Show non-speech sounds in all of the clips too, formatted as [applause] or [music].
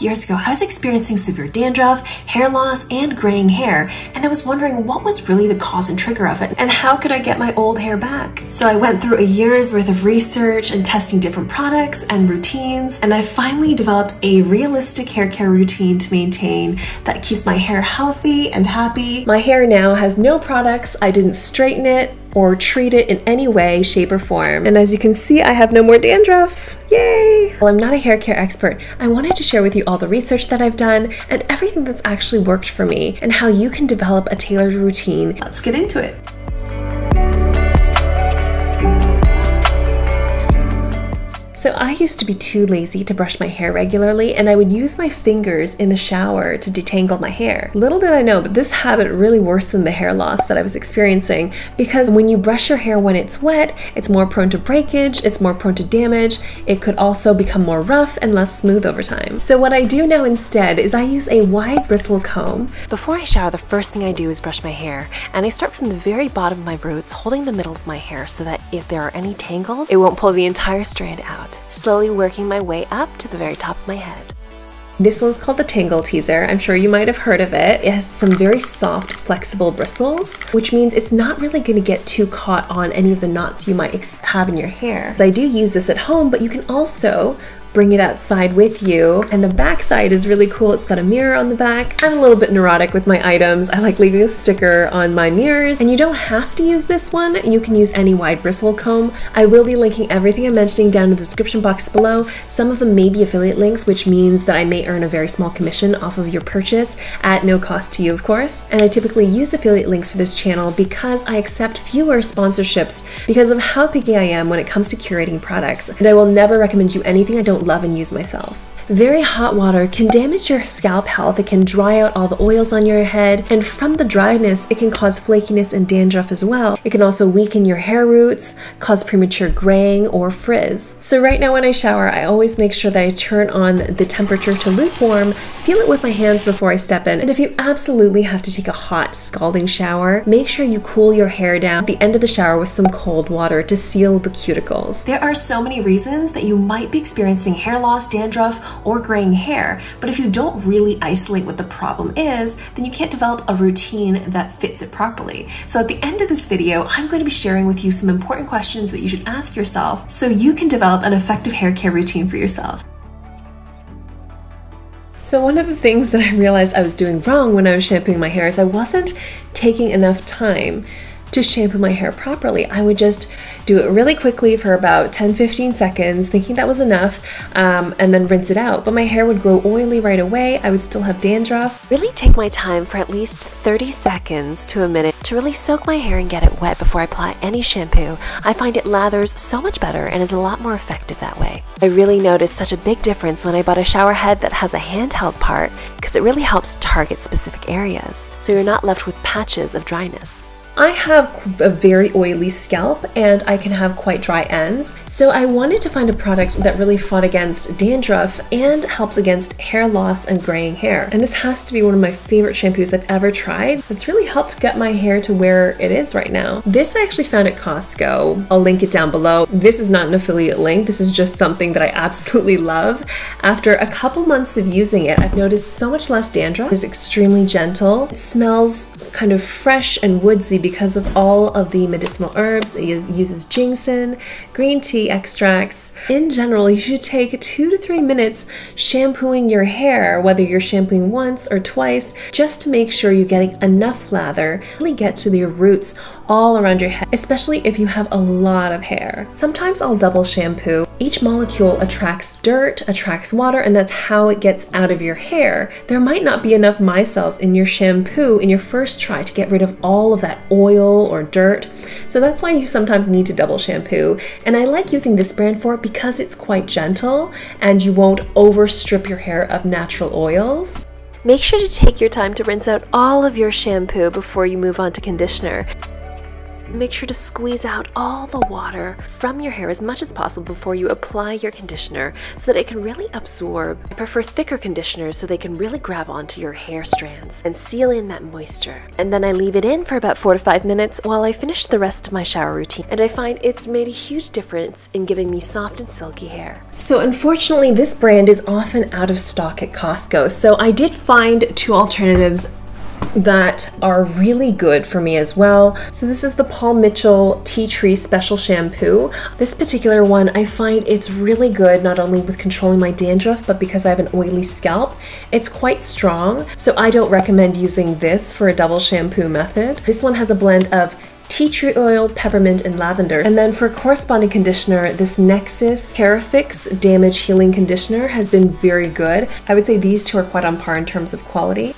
years ago, I was experiencing severe dandruff, hair loss, and graying hair, and I was wondering what was really the cause and trigger of it, and how could I get my old hair back? So I went through a year's worth of research and testing different products and routines, and I finally developed a realistic hair care routine to maintain that keeps my hair healthy and happy. My hair now has no products, I didn't straighten it, or treat it in any way, shape, or form. And as you can see, I have no more dandruff. Yay! While I'm not a hair care expert, I wanted to share with you all the research that I've done and everything that's actually worked for me and how you can develop a tailored routine. Let's get into it. So I used to be too lazy to brush my hair regularly and I would use my fingers in the shower to detangle my hair. Little did I know, but this habit really worsened the hair loss that I was experiencing because when you brush your hair when it's wet, it's more prone to breakage, it's more prone to damage, it could also become more rough and less smooth over time. So what I do now instead is I use a wide bristle comb. Before I shower, the first thing I do is brush my hair and I start from the very bottom of my roots, holding the middle of my hair so that if there are any tangles, it won't pull the entire strand out slowly working my way up to the very top of my head. This one's called the Tangle Teezer. I'm sure you might have heard of it. It has some very soft, flexible bristles, which means it's not really going to get too caught on any of the knots you might have in your hair. So I do use this at home, but you can also bring it outside with you. And the back side is really cool. It's got a mirror on the back. I'm a little bit neurotic with my items. I like leaving a sticker on my mirrors. And you don't have to use this one. You can use any wide bristle comb. I will be linking everything I'm mentioning down in the description box below. Some of them may be affiliate links, which means that I may earn a very small commission off of your purchase at no cost to you, of course. And I typically use affiliate links for this channel because I accept fewer sponsorships because of how picky I am when it comes to curating products. And I will never recommend you anything I don't don't love and use myself. Very hot water can damage your scalp health. It can dry out all the oils on your head, and from the dryness, it can cause flakiness and dandruff as well. It can also weaken your hair roots, cause premature graying or frizz. So right now when I shower, I always make sure that I turn on the temperature to lukewarm, feel it with my hands before I step in. And if you absolutely have to take a hot, scalding shower, make sure you cool your hair down at the end of the shower with some cold water to seal the cuticles. There are so many reasons that you might be experiencing hair loss, dandruff, or graying hair. But if you don't really isolate what the problem is, then you can't develop a routine that fits it properly. So at the end of this video, I'm going to be sharing with you some important questions that you should ask yourself so you can develop an effective hair care routine for yourself. So one of the things that I realized I was doing wrong when I was shampooing my hair is I wasn't taking enough time to shampoo my hair properly. I would just do it really quickly for about 10 15 seconds, thinking that was enough, um, and then rinse it out. But my hair would grow oily right away. I would still have dandruff. Really take my time for at least 30 seconds to a minute to really soak my hair and get it wet before I apply any shampoo. I find it lathers so much better and is a lot more effective that way. I really noticed such a big difference when I bought a shower head that has a handheld part because it really helps target specific areas, so you're not left with patches of dryness. I have a very oily scalp and I can have quite dry ends, so I wanted to find a product that really fought against dandruff and helps against hair loss and graying hair. And this has to be one of my favorite shampoos I've ever tried. It's really helped get my hair to where it is right now. This I actually found at Costco. I'll link it down below. This is not an affiliate link. This is just something that I [laughs] absolutely love. After a couple months of using it, I've noticed so much less dandruff. It's extremely gentle. It smells kind of fresh and woodsy because of all of the medicinal herbs. It uses ginseng, green tea extracts. In general, you should take two to three minutes shampooing your hair, whether you're shampooing once or twice, just to make sure you're getting enough lather, really get to your roots all around your head, especially if you have a lot of hair. Sometimes I'll double shampoo. Each molecule attracts dirt, attracts water, and that's how it gets out of your hair. There might not be enough micelles in your shampoo in your first try to get rid of all of that oil or dirt. So that's why you sometimes need to double shampoo. And I like using this brand for because it's quite gentle and you won't overstrip your hair of natural oils. Make sure to take your time to rinse out all of your shampoo before you move on to conditioner. Make sure to squeeze out all the water from your hair as much as possible before you apply your conditioner so that it can really absorb. I prefer thicker conditioners so they can really grab onto your hair strands and seal in that moisture. And then I leave it in for about four to five minutes while I finish the rest of my shower routine. And I find it's made a huge difference in giving me soft and silky hair. So unfortunately, this brand is often out of stock at Costco. So I did find two alternatives that are really good for me as well. So this is the Paul Mitchell Tea Tree Special Shampoo. This particular one, I find it's really good not only with controlling my dandruff, but because I have an oily scalp, it's quite strong. So I don't recommend using this for a double shampoo method. This one has a blend of tea tree oil, peppermint, and lavender. And then for a corresponding conditioner, this Nexxus Keraphix Damage Healing Conditioner has been very good. I would say these two are quite on par in terms of quality.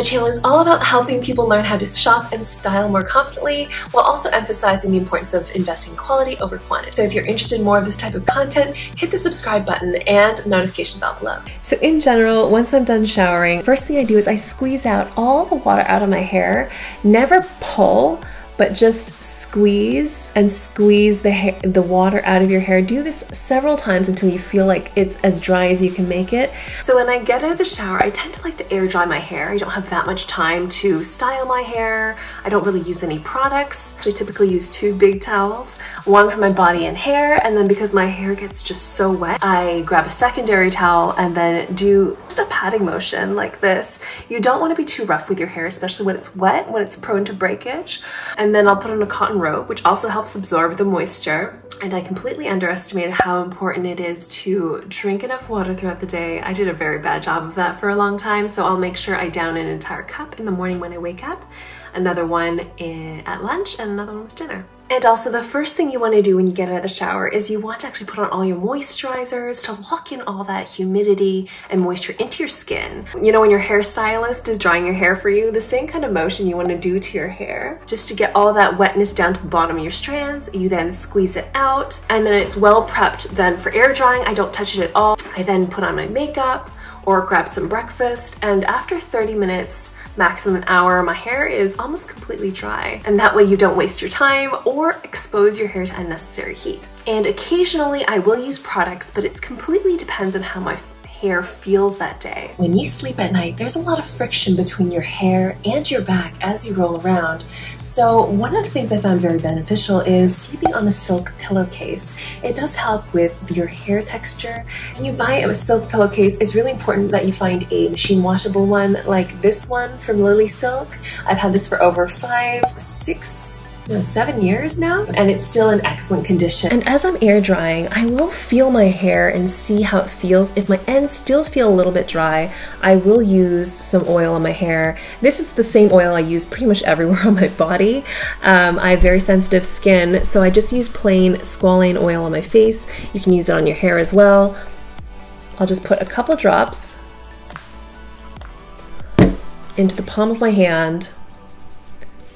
My channel is all about helping people learn how to shop and style more confidently while also emphasizing the importance of investing quality over quantity. So if you're interested in more of this type of content, hit the subscribe button and notification bell below. So in general, once I'm done showering, first thing I do is I squeeze out all the water out of my hair, never pull, but just squeeze and squeeze the hair, the water out of your hair. Do this several times until you feel like it's as dry as you can make it. So when I get out of the shower, I tend to like to air dry my hair. I don't have that much time to style my hair. I don't really use any products. I typically use two big towels, one for my body and hair, and then because my hair gets just so wet, I grab a secondary towel and then do just a patting motion like this. You don't want to be too rough with your hair, especially when it's wet, when it's prone to breakage. And and then I'll put on a cotton robe, which also helps absorb the moisture. And I completely underestimated how important it is to drink enough water throughout the day. I did a very bad job of that for a long time, so I'll make sure I down an entire cup in the morning when I wake up, another one at lunch, and another one with dinner. And also the first thing you want to do when you get out of the shower is you want to actually put on all your moisturizers to lock in all that humidity and moisture into your skin. You know when your hairstylist is drying your hair for you, the same kind of motion you want to do to your hair just to get all that wetness down to the bottom of your strands. You then squeeze it out and then it's well prepped then for air drying. I don't touch it at all. I then put on my makeup or grab some breakfast and after 30 minutes maximum an hour, my hair is almost completely dry. And that way you don't waste your time or expose your hair to unnecessary heat. And occasionally I will use products, but it completely depends on how my hair feels that day. When you sleep at night, there's a lot of friction between your hair and your back as you roll around. So one of the things I found very beneficial is sleeping on a silk pillowcase. It does help with your hair texture. When you buy a silk pillowcase, it's really important that you find a machine washable one like this one from Lily Silk. I've had this for over five, six, know, seven years now, and it's still in excellent condition. And as I'm air drying, I will feel my hair and see how it feels. If my ends still feel a little bit dry, I will use some oil on my hair. This is the same oil I use pretty much everywhere [laughs] on my body. Um, I have very sensitive skin, so I just use plain squalane oil on my face. You can use it on your hair as well. I'll just put a couple drops into the palm of my hand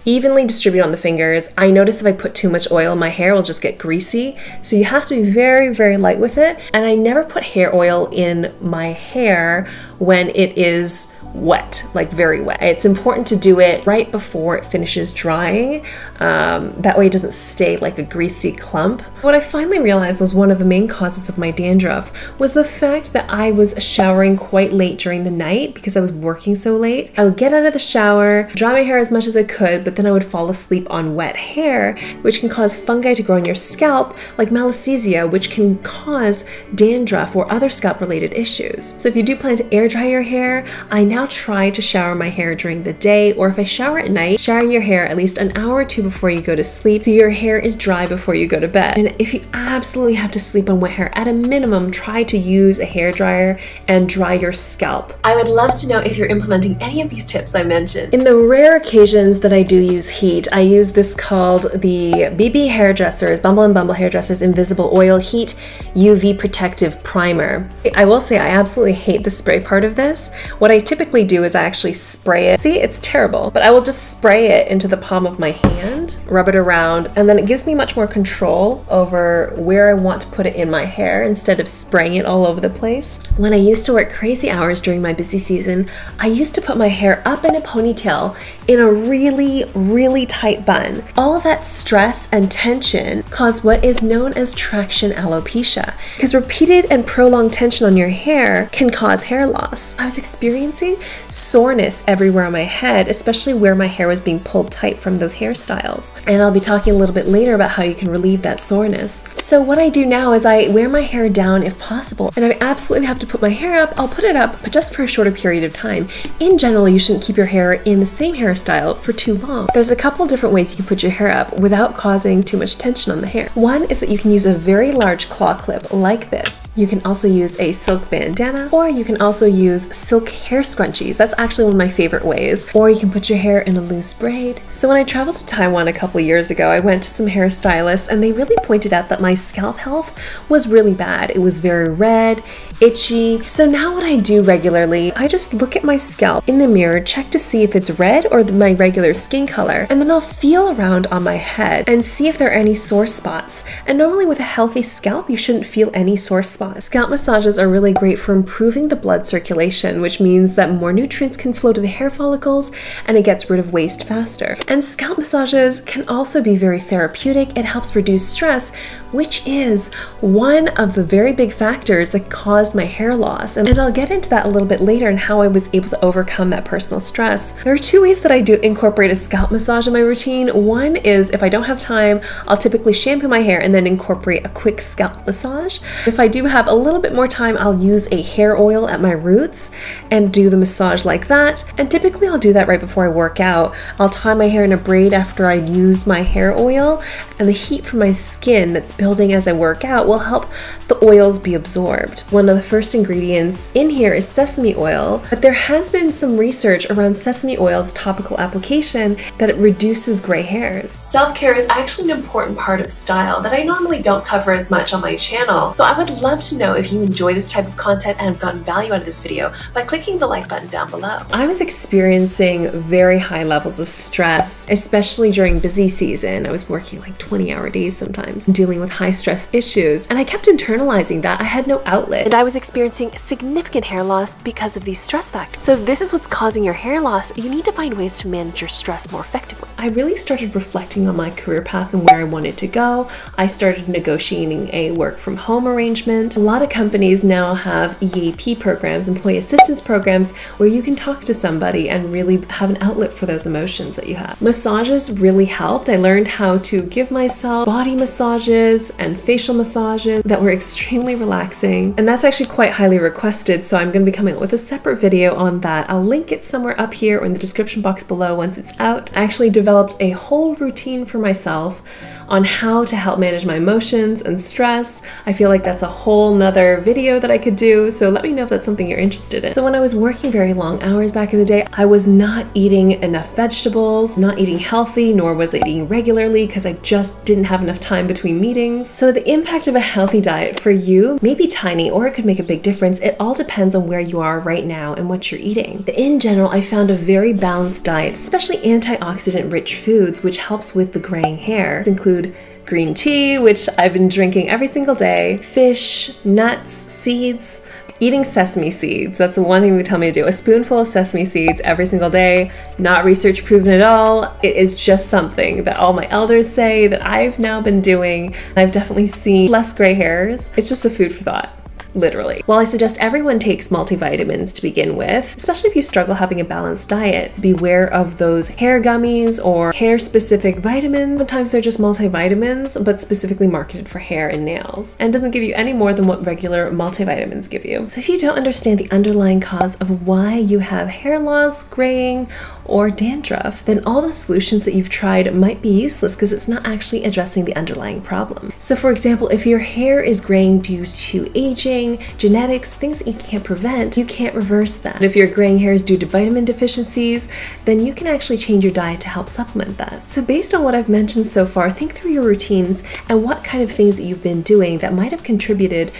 evenly distribute on the fingers. I notice if I put too much oil, my hair will just get greasy. So you have to be very, very light with it. And I never put hair oil in my hair when it is wet, like very wet. It's important to do it right before it finishes drying. Um, that way it doesn't stay like a greasy clump. What I finally realized was one of the main causes of my dandruff was the fact that I was showering quite late during the night because I was working so late. I would get out of the shower, dry my hair as much as I could, but then I would fall asleep on wet hair, which can cause fungi to grow on your scalp, like malassezia, which can cause dandruff or other scalp related issues. So if you do plan to air dry your hair, I now try to shower my hair during the day, or if I shower at night, shower your hair at least an hour or two before you go to sleep so your hair is dry before you go to bed. And if you absolutely have to sleep on wet hair, at a minimum, try to use a hair dryer and dry your scalp. I would love to know if you're implementing any of these tips I mentioned. In the rare occasions that I do use heat, I use this called the BB Hairdressers, Bumble and Bumble Hairdressers Invisible Oil Heat UV Protective Primer. I will say I absolutely hate the spray part of this. What I typically do is I actually spray it. See, it's terrible, but I will just spray it into the palm of my hand, rub it around, and then it gives me much more control over where I want to put it in my hair instead of spraying it all over the place. When I used to work crazy hours during my busy season, I used to put my hair up in a ponytail in a really, really tight bun. All that stress and tension cause what is known as traction alopecia, because repeated and prolonged tension on your hair can cause hair loss. I was experiencing soreness everywhere on my head, especially where my hair was being pulled tight from those hairstyles. And I'll be talking a little bit later about how you can relieve that soreness. So what I do now is I wear my hair down if possible, and I absolutely have to put my hair up, I'll put it up, but just for a shorter period of time. In general, you shouldn't keep your hair in the same hairstyle for too long. There's a couple different ways you can put your hair up without causing too much tension on the hair. One is that you can use a very large claw clip like this. You can also use a silk bandana, or you can also use silk hair scrunchies. That's actually one of my favorite ways. Or you can put your hair in a loose braid. So when I traveled to Taiwan a couple years ago, I went to some hairstylists and they really pointed out that my scalp health was really bad. It was very red, itchy. So now what I do regularly, I just look at my scalp in the mirror, check to see if it's red or my regular skin color, and then I'll feel around on my head and see if there are any sore spots. And normally with a healthy scalp, you shouldn't feel any sore spots. Scalp massages are really great for improving the blood circulation, which means that more nutrients can flow to the hair follicles and it gets rid of waste faster. And scalp massages can also be very therapeutic. It helps reduce stress, which is one of the very big factors that my hair loss. And I'll get into that a little bit later and how I was able to overcome that personal stress. There are two ways that I do incorporate a scalp massage in my routine. One is if I don't have time, I'll typically shampoo my hair and then incorporate a quick scalp massage. If I do have a little bit more time, I'll use a hair oil at my roots and do the massage like that. And typically I'll do that right before I work out. I'll tie my hair in a braid after I use my hair oil and the heat from my skin that's building as I work out will help the oils be absorbed. One of the first ingredients in here is sesame oil, but there has been some research around sesame oil's topical application that it reduces gray hairs. Self-care is actually an important part of style that I normally don't cover as much on my channel, so I would love to know if you enjoy this type of content and have gotten value out of this video by clicking the like button down below. I was experiencing very high levels of stress, especially during busy season. I was working like 20 hour days sometimes, dealing with high stress issues, and I kept internalizing that. I had no outlet, and I was experiencing significant hair loss because of these stress factors. So if this is what's causing your hair loss, you need to find ways to manage your stress more effectively. I really started reflecting on my career path and where I wanted to go. I started negotiating a work from home arrangement. A lot of companies now have EAP programs, employee assistance programs, where you can talk to somebody and really have an outlet for those emotions that you have. Massages really helped. I learned how to give myself body massages and facial massages that were extremely relaxing. And that's actually quite highly requested, so I'm going to be coming up with a separate video on that. I'll link it somewhere up here or in the description box below once it's out. I actually developed a whole routine for myself on how to help manage my emotions and stress. I feel like that's a whole nother video that I could do, so let me know if that's something you're interested in. So when I was working very long hours back in the day, I was not eating enough vegetables, not eating healthy, nor was I eating regularly because I just didn't have enough time between meetings. So the impact of a healthy diet for you may be tiny or it could make a big difference. It all depends on where you are right now and what you're eating. In general, I found a very balanced diet, especially antioxidant rich foods, which helps with the graying hair. Include green tea, which I've been drinking every single day, fish, nuts, seeds, eating sesame seeds. That's the one thing they tell me to do. A spoonful of sesame seeds every single day. Not research proven at all. It is just something that all my elders say that I've now been doing. I've definitely seen less gray hairs. It's just a food for thought literally. While I suggest everyone takes multivitamins to begin with, especially if you struggle having a balanced diet, beware of those hair gummies or hair specific vitamins. Sometimes they're just multivitamins, but specifically marketed for hair and nails, and doesn't give you any more than what regular multivitamins give you. So if you don't understand the underlying cause of why you have hair loss, graying, or dandruff, then all the solutions that you've tried might be useless because it's not actually addressing the underlying problem. So, for example, if your hair is graying due to aging, genetics, things that you can't prevent, you can't reverse that. If your graying hair is due to vitamin deficiencies, then you can actually change your diet to help supplement that. So, based on what I've mentioned so far, think through your routines and what kind of things that you've been doing that might have contributed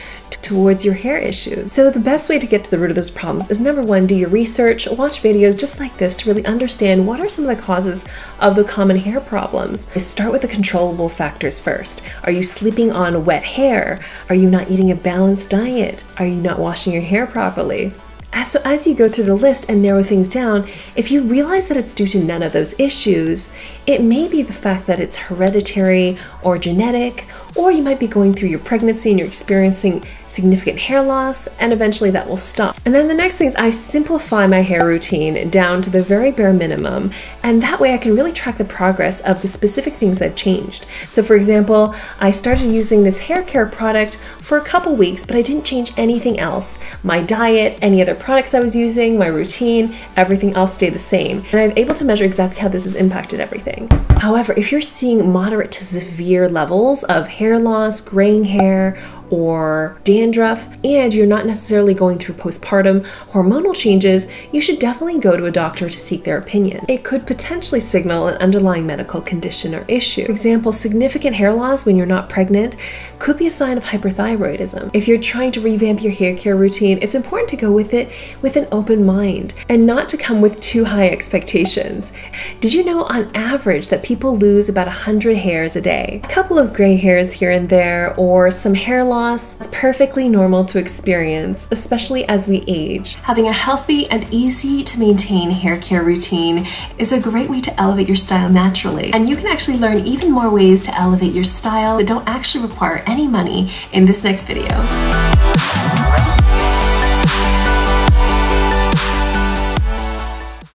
towards your hair issues. So the best way to get to the root of those problems is number one, do your research, watch videos just like this to really understand what are some of the causes of the common hair problems. Start with the controllable factors first. Are you sleeping on wet hair? Are you not eating a balanced diet? Are you not washing your hair properly? As, so as you go through the list and narrow things down, if you realize that it's due to none of those issues, it may be the fact that it's hereditary or genetic, or you might be going through your pregnancy and you're experiencing significant hair loss, and eventually that will stop. And then the next thing is I simplify my hair routine down to the very bare minimum, and that way I can really track the progress of the specific things I've changed. So, for example, I started using this hair care product for a couple weeks, but I didn't change anything else. My diet, any other products I was using, my routine, everything else stayed the same. And I'm able to measure exactly how this has impacted everything. However, if you're seeing moderate to severe levels of hair loss, graying hair, or dandruff, and you're not necessarily going through postpartum hormonal changes, you should definitely go to a doctor to seek their opinion. It could potentially signal an underlying medical condition or issue. For example, significant hair loss when you're not pregnant could be a sign of hyperthyroidism. If you're trying to revamp your hair care routine, it's important to go with it with an open mind and not to come with too high expectations. Did you know on average that people lose about 100 hairs a day? A couple of gray hairs here and there or some hair loss loss is perfectly normal to experience, especially as we age. Having a healthy and easy to maintain hair care routine is a great way to elevate your style naturally. And you can actually learn even more ways to elevate your style that don't actually require any money in this next video.